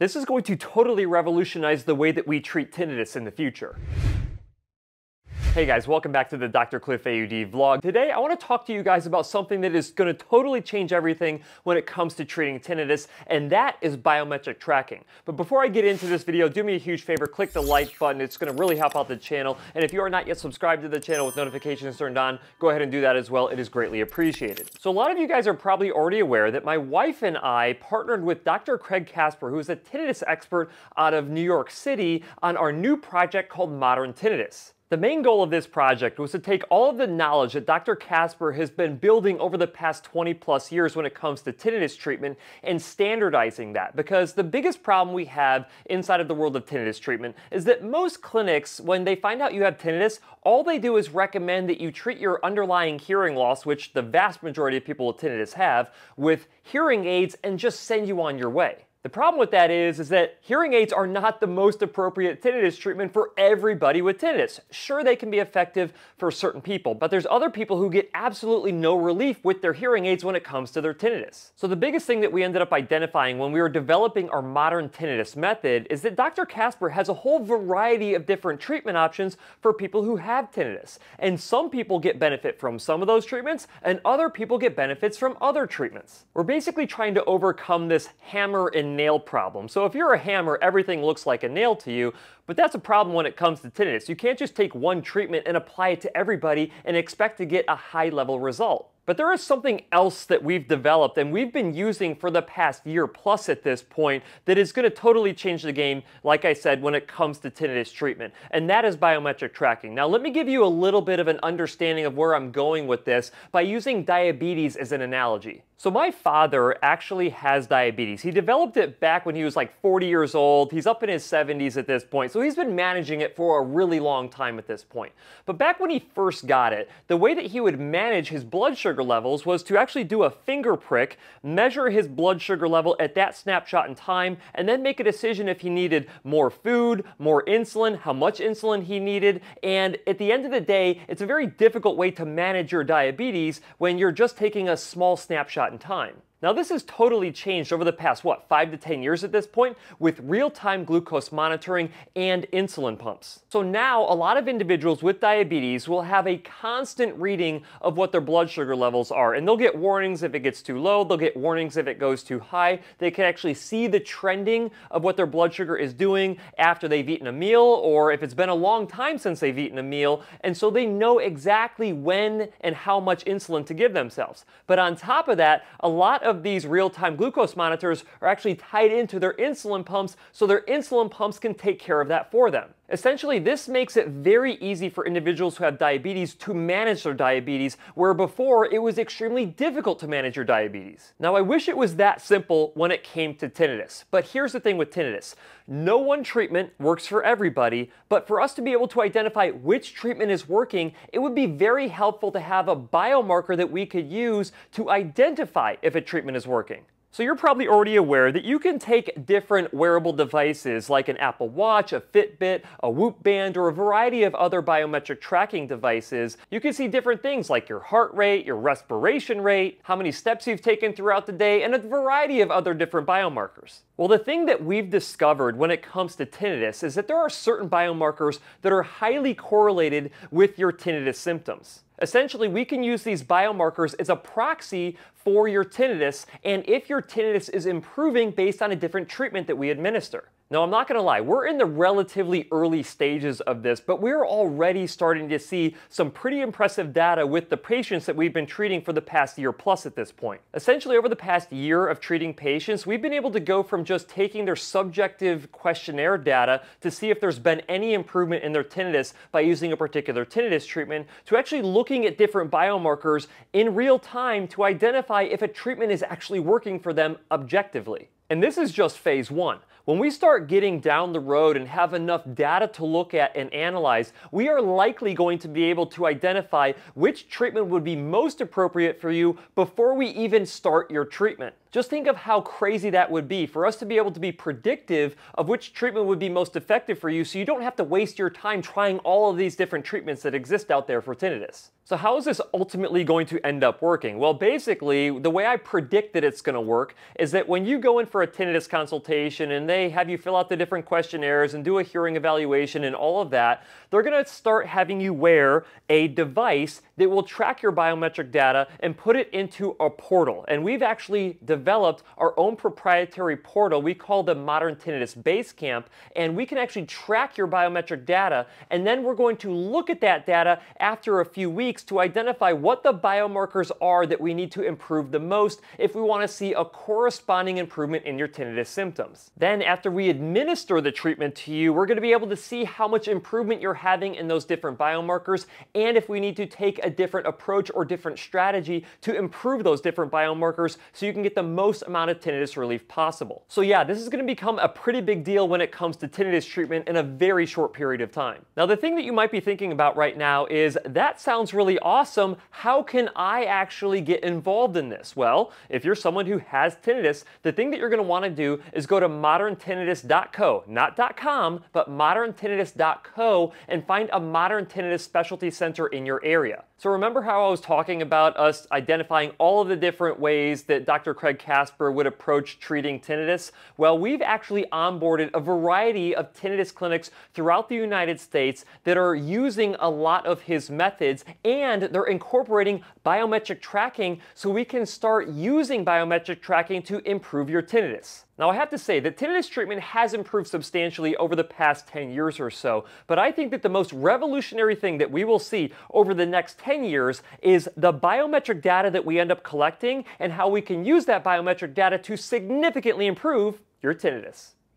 This is going to totally revolutionize the way that we treat tinnitus in the future. Hey guys, welcome back to the Dr. Cliff AUD vlog. Today I want to talk to you guys about something that is going to totally change everything when it comes to treating tinnitus, and that is biometric tracking. But before I get into this video, do me a huge favor, click the like button. It's going to really help out the channel. And if you are not yet subscribed to the channel with notifications turned on, go ahead and do that as well. It is greatly appreciated. So a lot of you guys are probably already aware that my wife and I partnered with Dr. Craig Kasper, who is a tinnitus expert out of New York City, on our new project called Modern Tinnitus. The main goal of this project was to take all of the knowledge that Dr. Kasper has been building over the past 20 plus years when it comes to tinnitus treatment and standardizing that. Because the biggest problem we have inside of the world of tinnitus treatment is that most clinics, when they find out you have tinnitus, all they do is recommend that you treat your underlying hearing loss, which the vast majority of people with tinnitus have, with hearing aids and just send you on your way. The problem with that is, is that hearing aids are not the most appropriate tinnitus treatment for everybody with tinnitus. Sure, they can be effective for certain people, but there's other people who get absolutely no relief with their hearing aids when it comes to their tinnitus. So the biggest thing that we ended up identifying when we were developing our modern tinnitus method is that Dr. Kasper has a whole variety of different treatment options for people who have tinnitus. And some people get benefit from some of those treatments, and other people get benefits from other treatments. We're basically trying to overcome this hammer and nail problem. So if you're a hammer, everything looks like a nail to you, but that's a problem when it comes to tinnitus. You can't just take one treatment and apply it to everybody and expect to get a high level result. But there is something else that we've developed and we've been using for the past year plus at this point that is going to totally change the game, like I said, when it comes to tinnitus treatment, and that is biometric tracking. Now, let me give you a little bit of an understanding of where I'm going with this by using diabetes as an analogy. So my father actually has diabetes. He developed it back when he was like 40 years old. He's up in his 70s at this point, so he's been managing it for a really long time at this point. But back when he first got it, the way that he would manage his blood sugar levels was to actually do a finger prick, measure his blood sugar level at that snapshot in time, and then make a decision if he needed more food, more insulin, how much insulin he needed. And at the end of the day, it's a very difficult way to manage your diabetes when you're just taking a small snapshot in time. Now this has totally changed over the past, what, 5 to 10 years at this point with real-time glucose monitoring and insulin pumps. So now a lot of individuals with diabetes will have a constant reading of what their blood sugar levels are and they'll get warnings if it gets too low, they'll get warnings if it goes too high. They can actually see the trending of what their blood sugar is doing after they've eaten a meal or if it's been a long time since they've eaten a meal and so they know exactly when and how much insulin to give themselves. But on top of that, a lot of of these real-time glucose monitors are actually tied into their insulin pumps so their insulin pumps can take care of that for them. Essentially, this makes it very easy for individuals who have diabetes to manage their diabetes, where before it was extremely difficult to manage your diabetes. Now, I wish it was that simple when it came to tinnitus, but here's the thing with tinnitus. No one treatment works for everybody, but for us to be able to identify which treatment is working, it would be very helpful to have a biomarker that we could use to identify if a treatment is working. So you're probably already aware that you can take different wearable devices like an Apple Watch, a Fitbit, a Whoop band, or a variety of other biometric tracking devices. You can see different things like your heart rate, your respiration rate, how many steps you've taken throughout the day, and a variety of other different biomarkers. Well, the thing that we've discovered when it comes to tinnitus is that there are certain biomarkers that are highly correlated with your tinnitus symptoms. Essentially, we can use these biomarkers as a proxy for your tinnitus and if your tinnitus is improving based on a different treatment that we administer. Now, I'm not going to lie, we're in the relatively early stages of this, but we're already starting to see some pretty impressive data with the patients that we've been treating for the past year plus at this point. Essentially, over the past year of treating patients, we've been able to go from just taking their subjective questionnaire data to see if there's been any improvement in their tinnitus by using a particular tinnitus treatment to actually looking at different biomarkers in real time to identify if a treatment is actually working for them objectively. And this is just phase one. When we start getting down the road and have enough data to look at and analyze, we are likely going to be able to identify which treatment would be most appropriate for you before we even start your treatment. Just think of how crazy that would be for us to be able to be predictive of which treatment would be most effective for you so you don't have to waste your time trying all of these different treatments that exist out there for tinnitus. So how is this ultimately going to end up working? Well, basically, the way I predict that it's going to work is that when you go in for a tinnitus consultation and they have you fill out the different questionnaires and do a hearing evaluation and all of that, they're going to start having you wear a device that will track your biometric data and put it into a portal. And we've actually developed our own proprietary portal we call the Modern Tinnitus Basecamp, and we can actually track your biometric data, and then we're going to look at that data after a few weeks to identify what the biomarkers are that we need to improve the most if we want to see a corresponding improvement in your tinnitus symptoms. Then after we administer the treatment to you, we're going to be able to see how much improvement you're having in those different biomarkers and if we need to take a different approach or different strategy to improve those different biomarkers so you can get the most amount of tinnitus relief possible. So yeah, this is going to become a pretty big deal when it comes to tinnitus treatment in a very short period of time. Now the thing that you might be thinking about right now is that sounds really awesome. How can I actually get involved in this? Well, if you're someone who has tinnitus, the thing that you're going to want to do is go to moderntinnitus.co, not .com, but moderntinnitus.co and find a modern tinnitus specialty center in your area. So remember how I was talking about us identifying all of the different ways that Dr. Craig Kasper would approach treating tinnitus? Well, we've actually onboarded a variety of tinnitus clinics throughout the United States that are using a lot of his methods and they're incorporating biometric tracking so we can start using biometric tracking to improve your tinnitus. Now, I have to say that tinnitus treatment has improved substantially over the past 10 years or so, but I think that the most revolutionary thing that we will see over the next 10 years is the biometric data that we end up collecting and how we can use that biometric data to significantly improve your tinnitus.